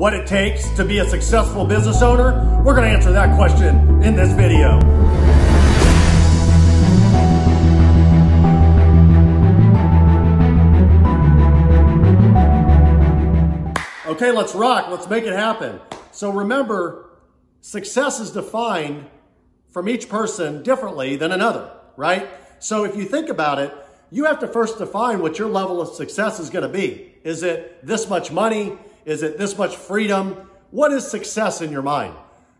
what it takes to be a successful business owner? We're to answer that question in this video. Okay, let's rock. Let's make it happen. So remember, success is defined from each person differently than another, right? So if you think about it, you have to first define what your level of success is to be. Is it this much money? Is it this much freedom? What is success in your mind?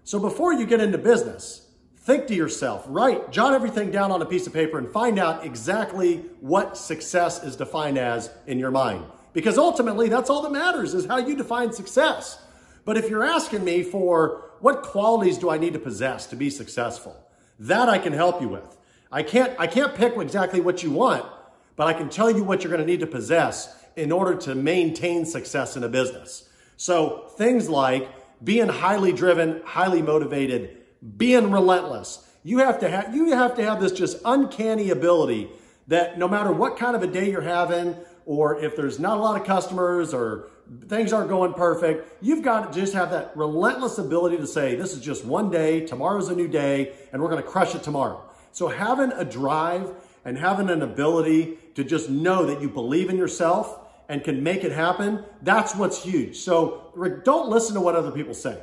So before you get into business, think to yourself, write, jot everything down on a piece of paper and find out exactly what success is defined as in your mind. Because ultimately, that's all that matters is how you define success. But if you're asking me for what qualities do I need to possess to be successful, that I can help you with. I can't, I can't pick exactly what you want, but I can tell you what you're going to need to possess in order to maintain success in a business. So things like being highly driven, highly motivated, being relentless. You have to have, you have to have this just uncanny ability that no matter what kind of a day you're having, or if there's not a lot of customers or things aren't going perfect, you've got to just have that relentless ability to say, this is just one day, tomorrow's a new day, and we're going to crush it tomorrow. So having a drive and having an ability to just know that you believe in yourself and can make it happen, that's what's huge. So don't listen to what other people say.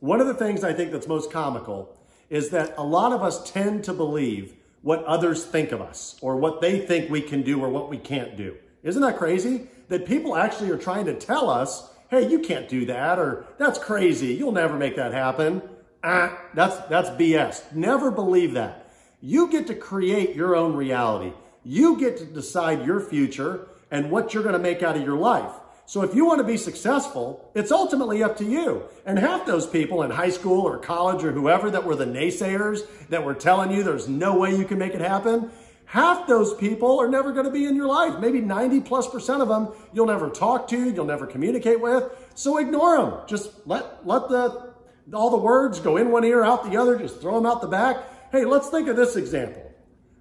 One of the things I think that's most comical is that a lot of us tend to believe what others think of us or what they think we can do or what we can't do. Isn't that crazy? That people actually are trying to tell us, hey, you can't do that, or that's crazy, you'll never make that happen. Ah, that's, that's BS. Never believe that. You get to create your own reality. You get to decide your future and what you're going to make out of your life. So if you want to be successful, it's ultimately up to you. And half those people in high school or college or whoever that were the naysayers that were telling you there's no way you can make it happen, half those people are never going to be in your life. Maybe 90 plus percent of them you'll never talk to, you'll never communicate with. So ignore them. Just let, let the, all the words go in one ear, out the other, just throw them out the back. Hey, let's think of this example.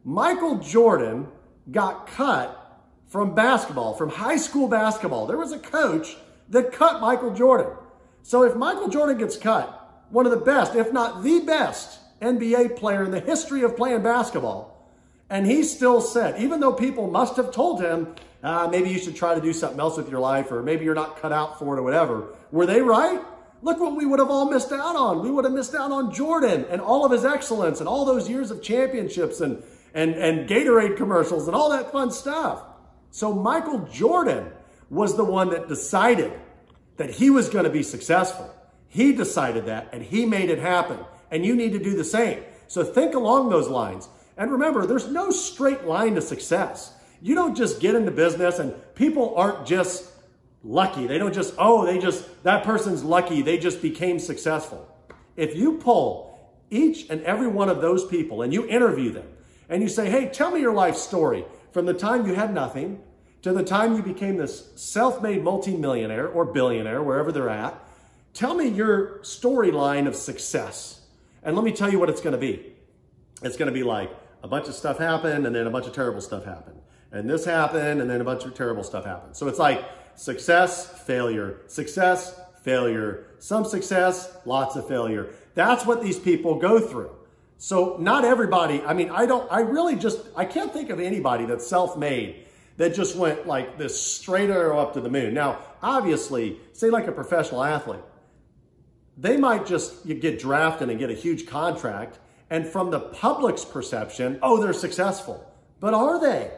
Michael Jordan got cut from basketball, from high school basketball. There was a coach that cut Michael Jordan. So if Michael Jordan gets cut, one of the best, if not the best NBA player in the history of playing basketball, and he still said, even though people must have told him, uh, maybe you should try to do something else with your life, or maybe you're not cut out for it or whatever. Were they right? Look what we would have all missed out on. We would have missed out on Jordan and all of his excellence and all those years of championships and, and, and Gatorade commercials and all that fun stuff. So Michael Jordan was the one that decided that he was going to be successful. He decided that and he made it happen. And you need to do the same. So think along those lines. And remember, there's no straight line to success. You don't just get into business and people aren't just lucky. They don't just, oh, they just, that person's lucky. They just became successful. If you pull each and every one of those people and you interview them and you say, hey, tell me your life story from the time you had nothing to the time you became this self-made multimillionaire or billionaire, wherever they're at, tell me your storyline of success. And let me tell you what it's going to be. It's going to be like, a bunch of stuff happened and then a bunch of terrible stuff happened. And this happened and then a bunch of terrible stuff happened. So it's like success, failure, success, failure, some success, lots of failure. That's what these people go through. So not everybody, I mean, I don't, I really just, I can't think of anybody that's self-made that just went like this straight arrow up to the moon. Now, obviously, say like a professional athlete, they might just get drafted and get a huge contract and from the public's perception, oh, they're successful. But are they?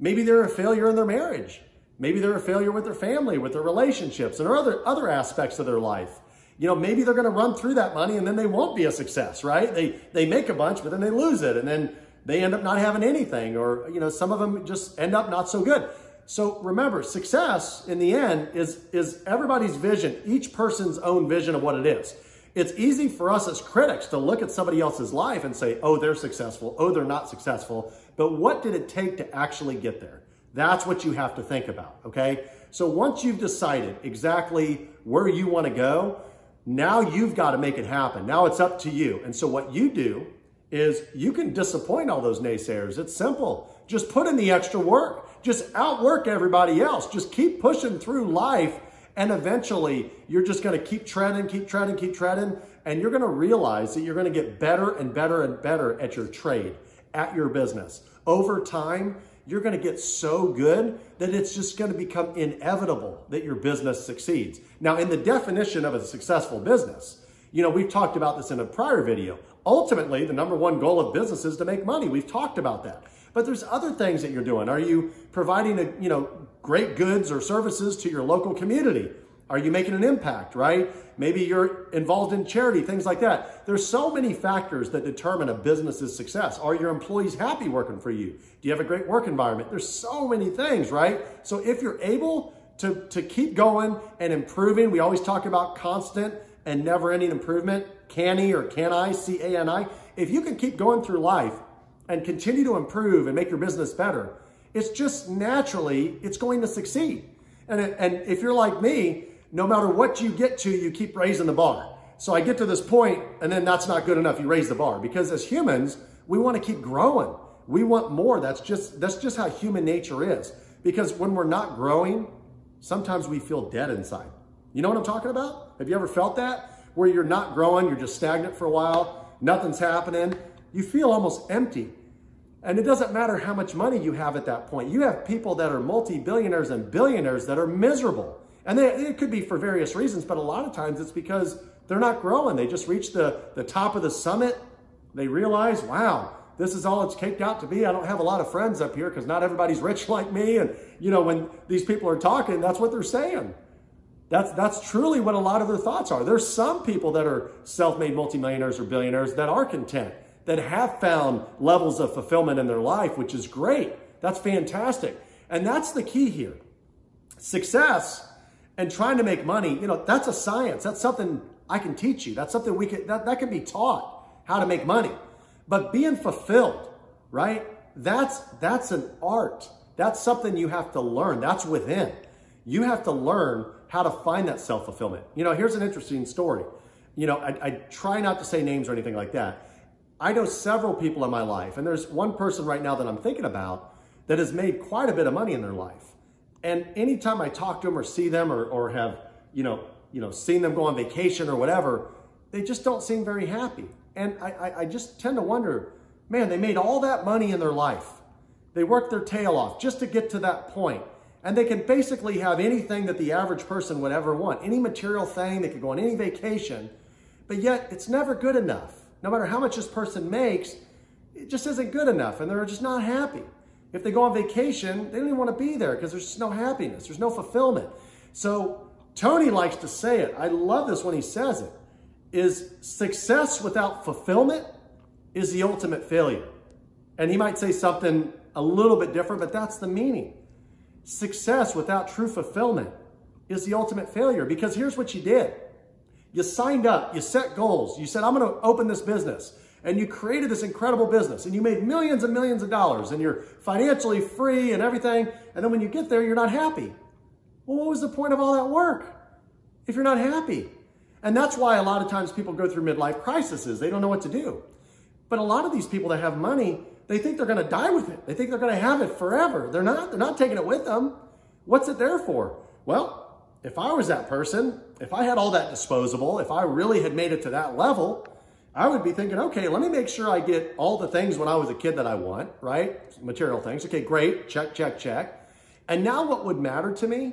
Maybe they're a failure in their marriage. Maybe they're a failure with their family, with their relationships, and other, other aspects of their life. You know, maybe they're going to run through that money and then they won't be a success, right? They, they make a bunch, but then they lose it. And then they end up not having anything. Or, you know, some of them just end up not so good. So remember, success in the end is, is everybody's vision, each person's own vision of what it is. It's easy for us as critics to look at somebody else's life and say, oh, they're successful. Oh, they're not successful. But what did it take to actually get there? That's what you have to think about, okay? So once you've decided exactly where you want to go, now you've got to make it happen. Now it's up to you. And so what you do is you can disappoint all those naysayers. It's simple. Just put in the extra work. Just outwork everybody else. Just keep pushing through life And eventually, you're just going to keep treading, keep treading, keep treading, and you're going to realize that you're going to get better and better and better at your trade, at your business. Over time, you're going to get so good that it's just going to become inevitable that your business succeeds. Now, in the definition of a successful business, you know, we've talked about this in a prior video. Ultimately, the number one goal of business is to make money. We've talked about that. But there's other things that you're doing. Are you providing, a, you know, great goods or services to your local community? Are you making an impact, right? Maybe you're involved in charity, things like that. There's so many factors that determine a business's success. Are your employees happy working for you? Do you have a great work environment? There's so many things, right? So if you're able to, to keep going and improving, we always talk about constant and never ending improvement, CANI or can I, C-A-N-I. If you can keep going through life and continue to improve and make your business better, it's just naturally, it's going to succeed. And, and if you're like me, no matter what you get to, you keep raising the bar. So I get to this point and then that's not good enough. You raise the bar because as humans, we want to keep growing. We want more. That's just, that's just how human nature is. Because when we're not growing, sometimes we feel dead inside. You know what I'm talking about? Have you ever felt that? Where you're not growing, you're just stagnant for a while, nothing's happening. You feel almost empty. And it doesn't matter how much money you have at that point. You have people that are multi-billionaires and billionaires that are miserable and they, it could be for various reasons, but a lot of times it's because they're not growing. They just reach the, the top of the summit. They realize, wow, this is all it's caked out to be. I don't have a lot of friends up here because not everybody's rich like me. And, you know, when these people are talking, that's what they're saying. That's, that's truly what a lot of their thoughts are. There's some people that are self-made multimillionaires or billionaires that are content, that have found levels of fulfillment in their life, which is great. That's fantastic. And that's the key here. Success and trying to make money, you know, that's a science. That's something I can teach you. That's something we can, that, that can be taught how to make money. But being fulfilled, right? That's, that's an art. That's something you have to learn. That's within. You have to learn how to find that self-fulfillment. You know, here's an interesting story. You know, I, I try not to say names or anything like that. I know several people in my life, and there's one person right now that I'm thinking about that has made quite a bit of money in their life. And anytime I talk to them or see them or, or have, you know, you know, seen them go on vacation or whatever, they just don't seem very happy. And I, I, I just tend to wonder, man, they made all that money in their life. They worked their tail off just to get to that point. And they can basically have anything that the average person would ever want, any material thing, they could go on any vacation, but yet it's never good enough. No matter how much this person makes, it just isn't good enough and they're just not happy. If they go on vacation, they don't even want to be there because there's just no happiness. There's no fulfillment. So Tony likes to say it. I love this when he says it. Is success without fulfillment is the ultimate failure. And he might say something a little bit different, but that's the meaning. Success without true fulfillment is the ultimate failure because here's what you did. You signed up, you set goals. You said, I'm going to open this business and you created this incredible business and you made millions and millions of dollars and you're financially free and everything. And then when you get there, you're not happy. Well, what was the point of all that work if you're not happy? And that's why a lot of times people go through midlife crises. They don't know what to do. But a lot of these people that have money, they think they're going to die with it. They think they're going to have it forever. They're not. They're not taking it with them. What's it there for? Well, if I was that person, if I had all that disposable, if I really had made it to that level, I would be thinking, okay, let me make sure I get all the things when I was a kid that I want, right? Material things. Okay, great. Check, check, check. And now what would matter to me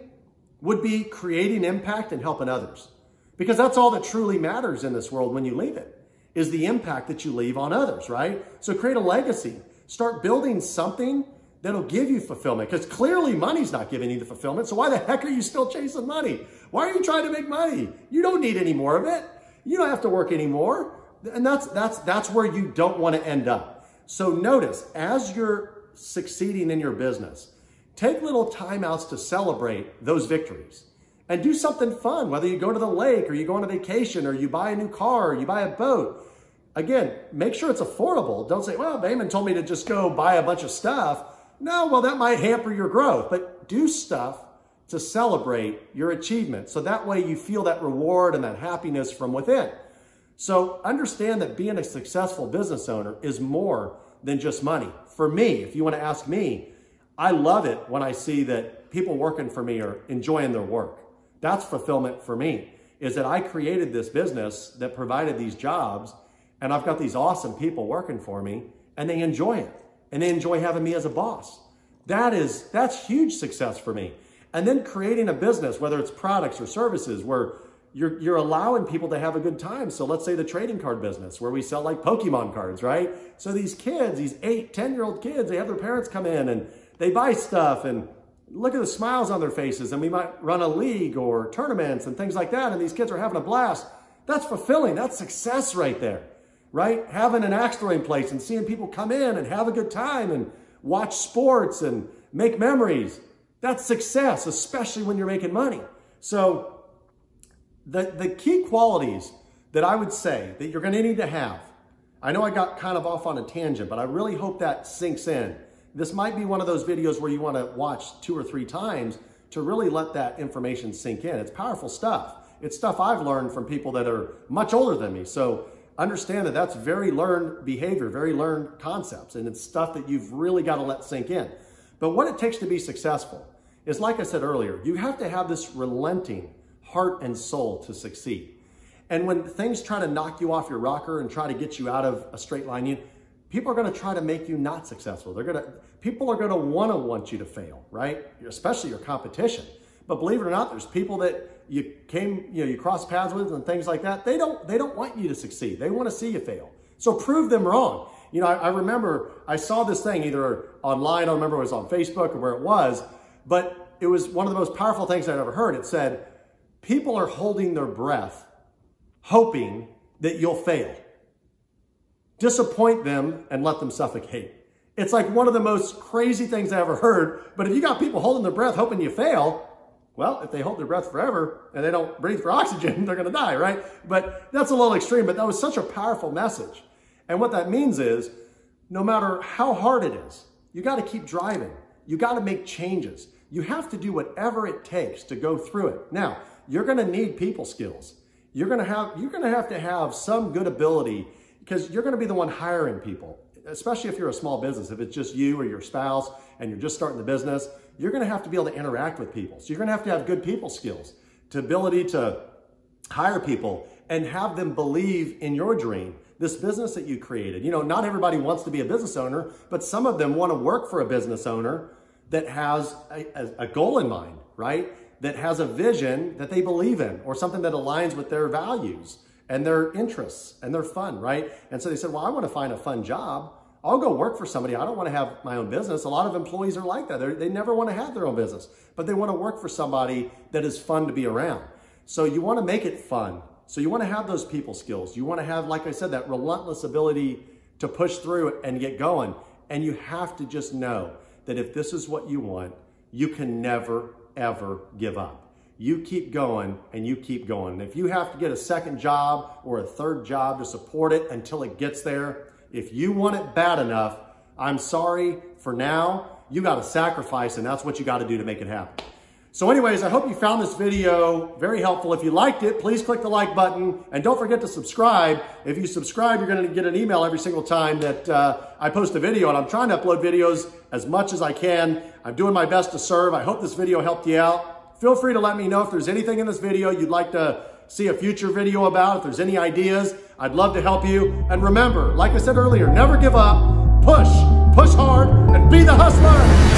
would be creating impact and helping others. Because that's all that truly matters in this world when you leave it, is the impact that you leave on others, right? So create a legacy. Start building something that'll give you fulfillment. Because clearly money's not giving you the fulfillment. So why the heck are you still chasing money? Why are you trying to make money? You don't need any more of it. You don't have to work anymore. And that's, that's, that's where you don't want to end up. So notice, as you're succeeding in your business, take little timeouts to celebrate those victories and do something fun, whether you go to the lake or you go on a vacation or you buy a new car or you buy a boat. Again, make sure it's affordable. Don't say, well, Behman told me to just go buy a bunch of stuff. No, well, that might hamper your growth, but do stuff to celebrate your achievement. So that way you feel that reward and that happiness from within. So understand that being a successful business owner is more than just money. For me, if you want to ask me, I love it when I see that people working for me are enjoying their work. That's fulfillment for me, is that I created this business that provided these jobs and I've got these awesome people working for me and they enjoy it and they enjoy having me as a boss. That is, that's huge success for me. And then creating a business, whether it's products or services, where you're, you're allowing people to have a good time. So let's say the trading card business where we sell like Pokemon cards, right? So these kids, these eight, 10 year old kids, they have their parents come in and they buy stuff and look at the smiles on their faces. And we might run a league or tournaments and things like that. And these kids are having a blast. That's fulfilling. That's success right there, right? Having an axe throwing place and seeing people come in and have a good time and watch sports and make memories. That's success, especially when you're making money. So the, the key qualities that I would say that you're going to need to have, I know I got kind of off on a tangent, but I really hope that sinks in. This might be one of those videos where you want to watch two or three times to really let that information sink in. It's powerful stuff. It's stuff I've learned from people that are much older than me. So understand that that's very learned behavior, very learned concepts, and it's stuff that you've really got to let sink in. But what it takes to be successful is, like I said earlier, you have to have this relenting heart and soul to succeed. And when things try to knock you off your rocker and try to get you out of a straight line, you, people are going to try to make you not successful. They're going to, people are going to want to want you to fail, right? Especially your competition. But believe it or not, there's people that you came, you know, you cross paths with and things like that. They don't, they don't want you to succeed. They want to see you fail. So prove them wrong. You know, I, I remember I saw this thing either online, I remember it was on Facebook or where it was, but it was one of the most powerful things I'd ever heard. It said, people are holding their breath, hoping that you'll fail. Disappoint them and let them suffocate. It's like one of the most crazy things I ever heard. But if you got people holding their breath, hoping you fail, well, if they hold their breath forever and they don't breathe for oxygen, they're going to die, right? But that's a little extreme, but that was such a powerful message. And what that means is no matter how hard it is, you got to keep driving. You got to make changes. You have to do whatever it takes to go through it. Now, you're going to need people skills. You're going to have you're going to have to have some good ability because you're going to be the one hiring people, especially if you're a small business. If it's just you or your spouse and you're just starting the business, you're going to have to be able to interact with people. So you're going to have to have good people skills, to ability to hire people and have them believe in your dream, this business that you created. You know, not everybody wants to be a business owner, but some of them want to work for a business owner that has a, a, goal in mind, right? That has a vision that they believe in or something that aligns with their values and their interests and their fun, right? And so they said, well, I want to find a fun job. I'll go work for somebody. I don't want to have my own business. A lot of employees are like that. They're, they never want to have their own business, but they want to work for somebody that is fun to be around. So you want to make it fun. So you want to have those people skills. You want to have, like I said, that relentless ability to push through and get going. And you have to just know that if this is what you want, you can never, ever give up. You keep going and you keep going. If you have to get a second job or a third job to support it until it gets there, if you want it bad enough, I'm sorry, for now, you got to sacrifice and that's what you got to do to make it happen. So anyways, I hope you found this video very helpful. If you liked it, please click the like button and don't forget to subscribe. If you subscribe, you're to get an email every single time that uh, I post a video and I'm trying to upload videos as much as I can. I'm doing my best to serve. I hope this video helped you out. Feel free to let me know if there's anything in this video you'd like to see a future video about, if there's any ideas, I'd love to help you. And remember, like I said earlier, never give up, push, push hard, and be the hustler.